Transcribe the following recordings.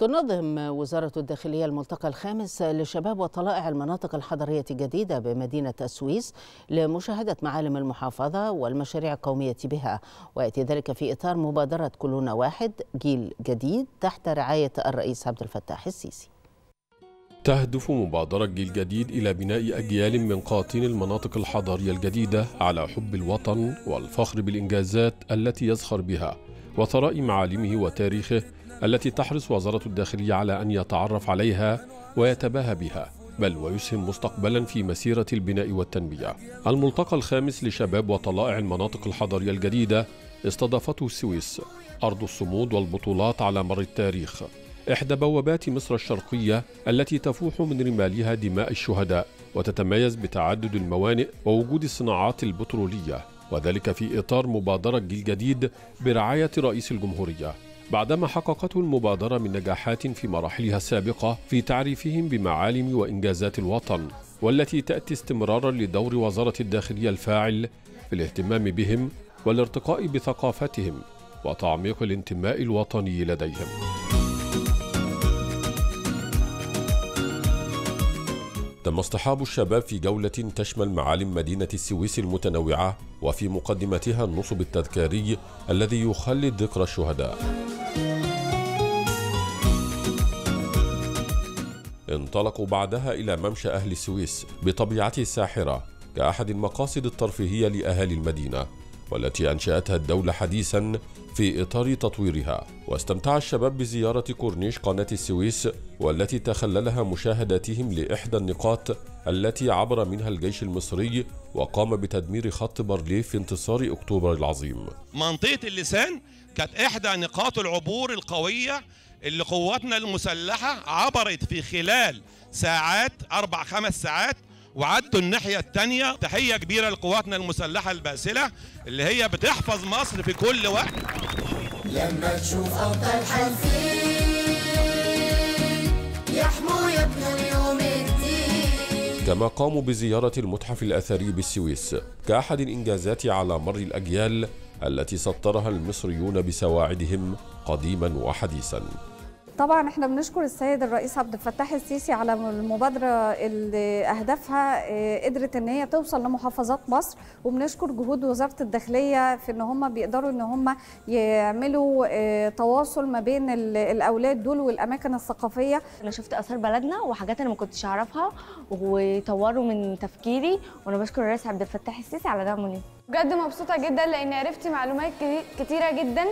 تنظم وزارة الداخلية الملتقى الخامس لشباب وطلائع المناطق الحضرية الجديدة بمدينة السويس لمشاهدة معالم المحافظة والمشاريع القومية بها. ويأتي ذلك في إطار مبادرة كلنا واحد جيل جديد تحت رعاية الرئيس عبد الفتاح السيسي. تهدف مبادرة جيل جديد إلى بناء أجيال من قاطين المناطق الحضارية الجديدة على حب الوطن والفخر بالإنجازات التي يزخر بها وثراء معالمه وتاريخه التي تحرص وزارة الداخلية على أن يتعرف عليها ويتباهى بها بل ويسهم مستقبلا في مسيرة البناء والتنمية. الملتقى الخامس لشباب وطلائع المناطق الحضرية الجديدة استضافته السويس. أرض الصمود والبطولات على مر التاريخ. إحدى بوابات مصر الشرقية التي تفوح من رمالها دماء الشهداء وتتميز بتعدد الموانئ ووجود الصناعات البترولية وذلك في إطار مبادرة جيل جديد برعاية رئيس الجمهورية. بعدما حققته المبادرة من نجاحات في مراحلها السابقة في تعريفهم بمعالم وإنجازات الوطن والتي تأتي استمرارا لدور وزارة الداخلية الفاعل في الاهتمام بهم والارتقاء بثقافتهم وتعميق الانتماء الوطني لديهم. تم اصطحاب الشباب في جولة تشمل معالم مدينة السويس المتنوعة وفي مقدمتها النصب التذكاري الذي يخلد ذكرى الشهداء. انطلقوا بعدها إلى ممشى أهل السويس بطبيعته الساحرة كأحد المقاصد الترفيهية لأهالي المدينة والتي أنشأتها الدولة حديثا في إطار تطويرها. واستمتع الشباب بزيارة كورنيش قناة السويس والتي تخللها مشاهداتهم لإحدى النقاط التي عبر منها الجيش المصري وقام بتدمير خط بارليف في انتصار أكتوبر العظيم. منطقة اللسان كانت إحدى نقاط العبور القوية اللي قواتنا المسلحة عبرت في خلال ساعات أربع خمس ساعات وعدوا الناحية التانية. تحية كبيرة لقواتنا المسلحة الباسلة اللي هي بتحفظ مصر في كل وقت. لما تشوف أبطال حالفين يحموا يبنوا اليوم الدين. كما قاموا بزيارة المتحف الأثري بالسويس كأحد الإنجازات على مر الأجيال التي سطرها المصريون بسواعدهم قديما وحديثا. طبعا إحنا بنشكر السيد الرئيس عبد الفتاح السيسي على المبادرة اللي أهدافها آه، قدرت إن هي توصل لمحافظات مصر. وبنشكر جهود وزارة الداخلية في إن هم بيقدروا إن هم يعملوا آه، تواصل ما بين ال- الأولاد دول والأماكن الثقافية. أنا شفت آثار بلدنا وحاجات أنا ما كنتش أعرفها وطوروا من تفكيري. وأنا بشكر الرئيس عبد الفتاح السيسي على دعمه لي بجد مبسوطة جدا لأني عرفت معلومات كتي- كتيرة جدا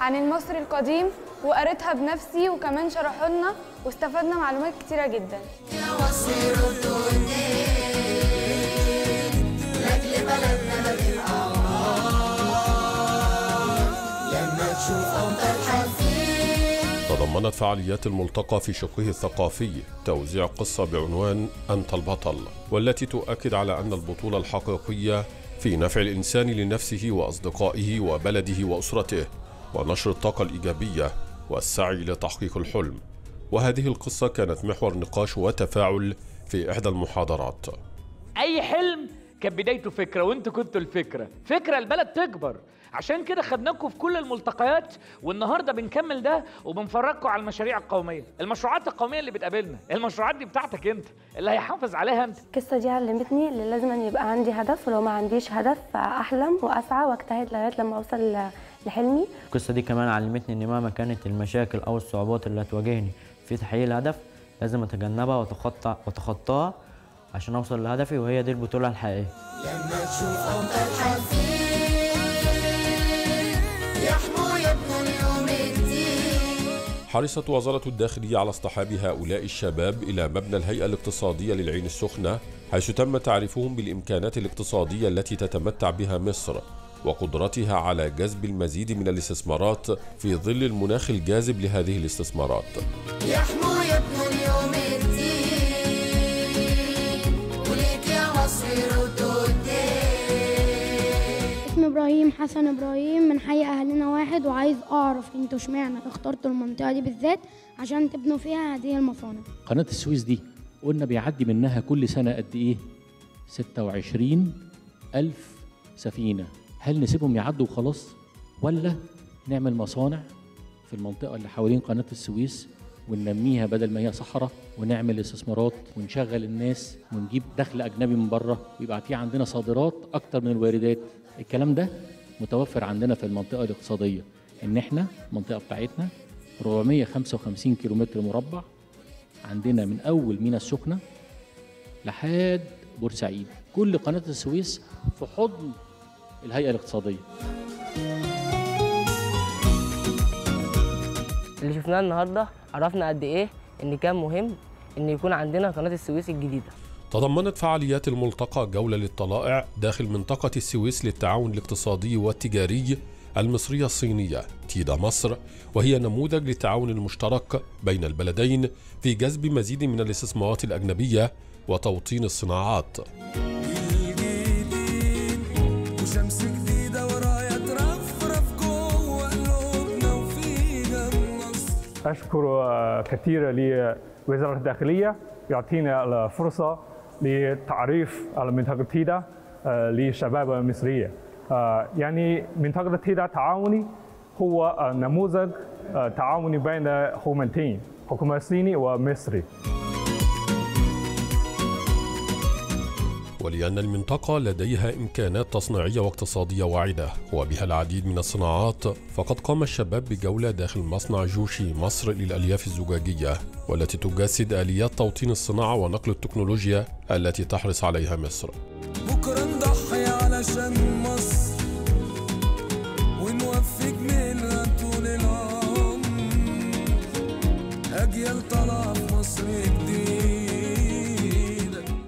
عن المصري القديم وقريتها بنفسي وكمان شرحوا لنا واستفدنا معلومات كتيرة جدا. تضمنت فعاليات الملتقى في شقه الثقافي توزيع قصة بعنوان أنت البطل والتي تؤكد على أن البطولة الحقيقية في نفع الإنسان لنفسه وأصدقائه وبلده وأسرته ونشر الطاقة الإيجابية والسعي لتحقيق الحلم. وهذه القصة كانت محور نقاش وتفاعل في إحدى المحاضرات. أي حلم كان بدايته فكرة وانتوا كنتوا الفكرة. فكرة البلد تكبر. عشان كده خدناكم في كل الملتقيات والنهاردة بنكمل ده وبنفرجكم على المشاريع القومية. المشروعات القومية اللي بتقابلنا. المشروعات دي بتاعتك انت اللي هيحافظ عليها انت. القصة دي علمتني اللي لازم أن يبقى عندي هدف ولو ما عنديش هدف أحلم وأسعى وأجتهد لغاية لما أوصل ل- لحلمي. القصة دي كمان علمتني إن مهما كانت المشاكل أو الصعوبات اللي هتواجهني في تحقيق الهدف لازم أتجنبها وأتخطى وأتخطاها عشان أوصل لهدفي وهي دي البطولة الحقيقية. لما تشوف يبنوا اليوم الدين. حرصت وزارة الداخلية على اصطحاب هؤلاء الشباب إلى مبنى الهيئة الاقتصادية للعين السخنة حيث تم تعريفهم بالإمكانات الاقتصادية التي تتمتع بها مصر وقدرتها على جذب المزيد من الاستثمارات في ظل المناخ الجاذب لهذه الاستثمارات. يحموا يبنوا اليوم اسمي إبراهيم حسن إبراهيم من حي أهلنا واحد وعايز أعرف أنتوا اشمعنى اخترتوا المنطقة دي بالذات عشان تبنوا فيها هذه المصانع قناة السويس دي قلنا بيعدي منها كل سنة قد إيه؟ 26 ألف سفينة هل نسيبهم يعدوا وخلاص؟ ولا نعمل مصانع في المنطقة اللي حوالين قناة السويس وننميها بدل ما هي صحراء ونعمل استثمارات ونشغل الناس ونجيب دخل أجنبي من بره ويبقى في عندنا صادرات أكتر من الواردات. الكلام ده متوفر عندنا في المنطقة الاقتصادية. إن إحنا المنطقة بتاعتنا 455 كيلومتر مربع عندنا من أول مينا السخنة لحد بورسعيد. كل قناة السويس في حضن الهيئة الاقتصادية. اللي شفناه النهارده عرفنا قد إيه إن كان مهم إن يكون عندنا قناة السويس الجديدة. تضمنت فعاليات الملتقى جولة للطلائع داخل منطقة السويس للتعاون الاقتصادي والتجاري المصرية الصينية تيدا مصر وهي نموذج للتعاون المشترك بين البلدين في جذب مزيد من الاستثمارات الأجنبية وتوطين الصناعات. أشكر آه، كثير لوزارة الداخلية يعطينا الفرصة لتعريف المنطقة تيدا آه، للشباب المصرية آه، يعني منطقة تيدا تعاوني هو آه، نموذج آه، تعاوني بين حكومتين حكومة صيني ومصري ولأن المنطقة لديها إمكانات تصنيعية واقتصادية واعدة وبها العديد من الصناعات. فقد قام الشباب بجولة داخل مصنع جوشي مصر للألياف الزجاجية والتي تجسد آليات توطين الصناعة ونقل التكنولوجيا التي تحرص عليها مصر. بكرة نضحي علشان مصر ونوفي جميلها طول العمر. أجيال طالعة في مصر جديدة.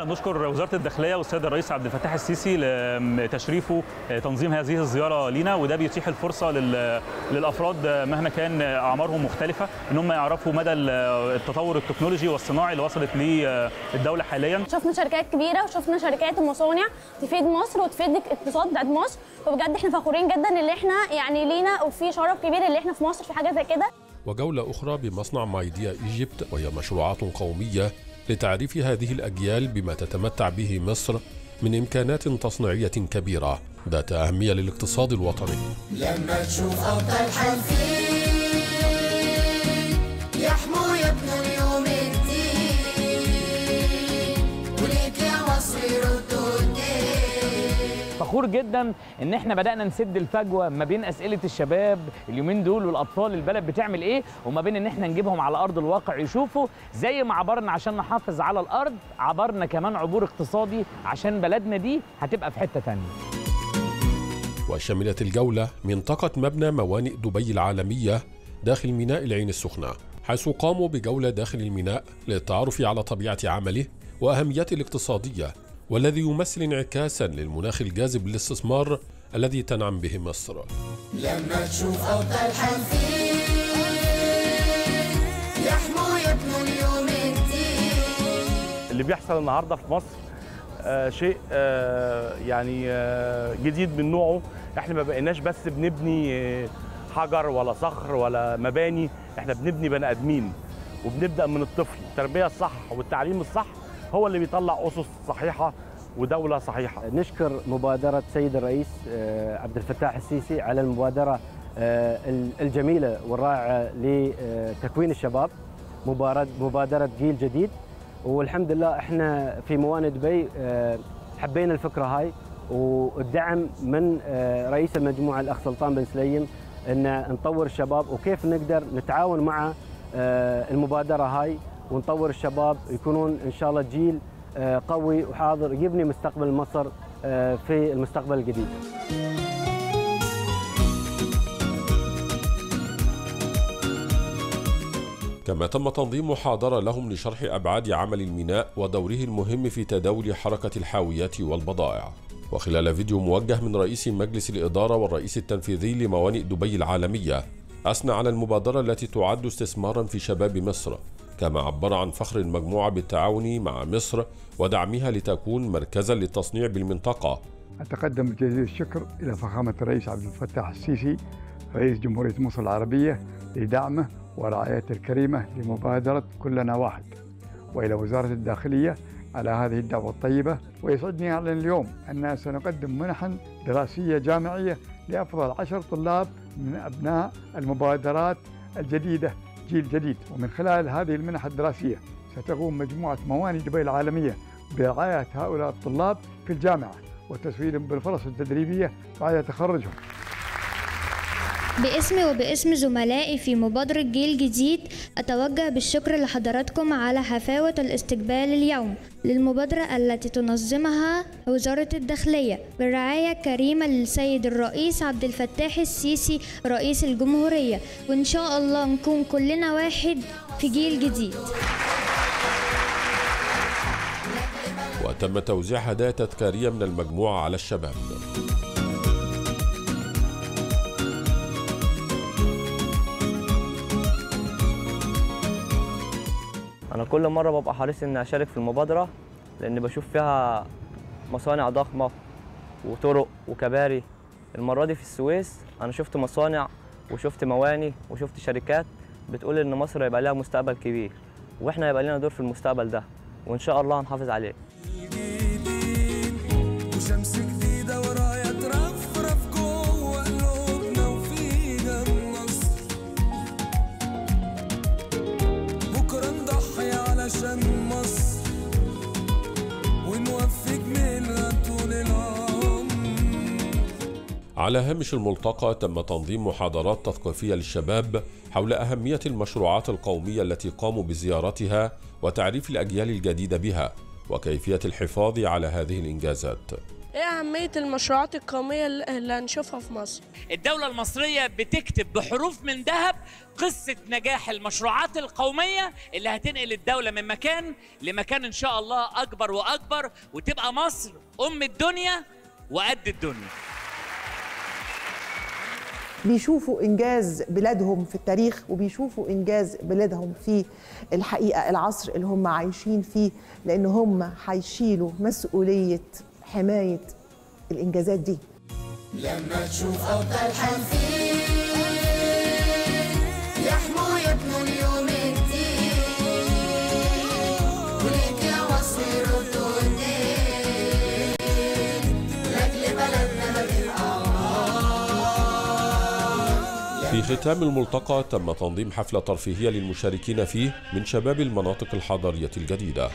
إحنا بنشكر وزارة الداخلية والسيد الرئيس عبد الفتاح السيسي لتشريفه تنظيم هذه الزيارة لينا وده بيتيح الفرصة لل- للأفراد مهما كان أعمارهم مختلفة إن هم يعرفوا مدى التطور التكنولوجي والصناعي اللي وصلت ليه الدولة حاليا. شفنا شركات كبيرة وشفنا شركات ومصانع تفيد مصر وتفيد الاقتصاد بتاعت مصر. وبجد إحنا فخورين جدا اللي إحنا يعني لينا وفي شرف كبير اللي إحنا في مصر في حاجة زي كده. وجولة أخرى بمصنع مايديا إيجيبت وهي مشروعات قومية لتعريف هذه الأجيال بما تتمتع به مصر من إمكانات تصنيعية كبيرة. ذات أهمية للاقتصاد الوطني. لما تشوف أبطال حالفين يحموا يبنوا اليوم فخور جدا ان إحنا بدأنا نسد الفجوة ما بين أسئلة الشباب اليومين دول والأطفال البلد بتعمل إيه وما بين ان إحنا نجيبهم على أرض الواقع يشوفوا. زي ما عبرنا عشان نحافظ على الأرض عبرنا كمان عبور اقتصادي عشان بلدنا دي هتبقى في حتة تانية. وشملت الجولة منطقة مبنى موانئ دبي العالمية داخل ميناء العين السخنة حيث قاموا بجولة داخل الميناء للتعرف على طبيعة عمله وأهميته الاقتصادية. والذي يمثل انعكاسا للمناخ الجاذب للاستثمار الذي تنعم به مصر. لما تشوف أبطال حالفين يحموا يبنوا اليوم الدين. اللي بيحصل النهارده في مصر آه شيء آه يعني آه جديد من نوعه. إحنا ما بقيناش بس بنبني آه حجر ولا صخر ولا مباني إحنا بنبني بني آدمين. وبنبدأ من الطفل. التربية الصح والتعليم الصح هو اللي بيطلع أسس صحيحة ودولة صحيحة. نشكر مبادرة سيد الرئيس آه، عبد الفتاح السيسي على المبادرة آه، ال- الجميلة والرائعة لتكوين الشباب مبادرة جيل جديد. والحمد لله إحنا في موانئ دبي آه، حبينا الفكرة هاي. والدعم من رئيس المجموعة الأخ سلطان بن سليم أن نطور الشباب وكيف نقدر نتعاون مع المبادرة هاي ونطور الشباب يكونون إن شاء الله جيل قوي وحاضر يبني مستقبل مصر آه، في المستقبل الجديد. كما تم تنظيم محاضرة لهم لشرح أبعاد عمل الميناء ودوره المهم في تداول حركة الحاويات والبضائع. وخلال فيديو موجه من رئيس مجلس الإدارة والرئيس التنفيذي لموانئ دبي العالمية أثنى على المبادرة التي تعد استثمارا في شباب مصر. كما عبر عن فخر المجموعة بالتعاون مع مصر ودعمها لتكون مركزا للتصنيع بالمنطقة. أتقدم بجزيل الشكر إلى فخامة الرئيس عبد الفتاح السيسي رئيس جمهورية مصر العربية لدعمه ورعايته الكريمة لمبادرة كلنا واحد وإلى وزارة الداخلية على هذه الدعوة الطيبة. ويسعدني أعلن اليوم أننا سنقدم منحا دراسية جامعية لأفضل عشر طلاب من أبناء المبادرات الجديدة. جيل جديد. ومن خلال هذه المنح الدراسية ستقوم مجموعة مواني دبي العالمية برعاية هؤلاء الطلاب في الجامعة وتسويلهم بالفرص التدريبية بعد تخرجهم. باسمي وباسم زملائي في مبادرة جيل جديد أتوجه بالشكر لحضراتكم على حفاوة الاستقبال اليوم للمبادرة التي تنظمها وزارة الداخلية بالرعاية الكريمة للسيد الرئيس عبد الفتاح السيسي رئيس الجمهورية. وإن شاء الله نكون كلنا واحد في جيل جديد. وتم توزيع هدايا تذكارية من المجموعة على الشباب. كل مرة ببقى حريص إني أشارك في المبادرة لأن بشوف فيها مصانع ضخمة وطرق وكباري. المرة دي في السويس أنا شفت مصانع وشفت مواني وشفت شركات بتقول إن مصر هيبقى لها مستقبل كبير وإحنا هيبقى لنا دور في المستقبل ده وإن شاء الله هنحافظ عليه. على هامش الملتقى تم تنظيم محاضرات تثقيفية للشباب حول أهمية المشروعات القومية التي قاموا بزيارتها وتعريف الأجيال الجديدة بها وكيفية الحفاظ على هذه الإنجازات إيه أهمية المشروعات القومية اللي اللي هنشوفها في مصر؟ الدولة المصرية بتكتب بحروف من ذهب قصة نجاح المشروعات القومية اللي هتنقل الدولة من مكان لمكان إن شاء الله أكبر وأكبر وتبقى مصر أم الدنيا وقد الدنيا بيشوفوا إنجاز بلادهم في التاريخ وبيشوفوا إنجاز بلادهم في الحقيقة العصر اللي هم عايشين فيه لأن هم هيشيلوا مسؤولية حماية الإنجازات دي. لما تشوف أبطال حلفين يحموا ختام الملتقى تم تنظيم حفلة ترفيهية للمشاركين فيه من شباب المناطق الحضرية الجديدة.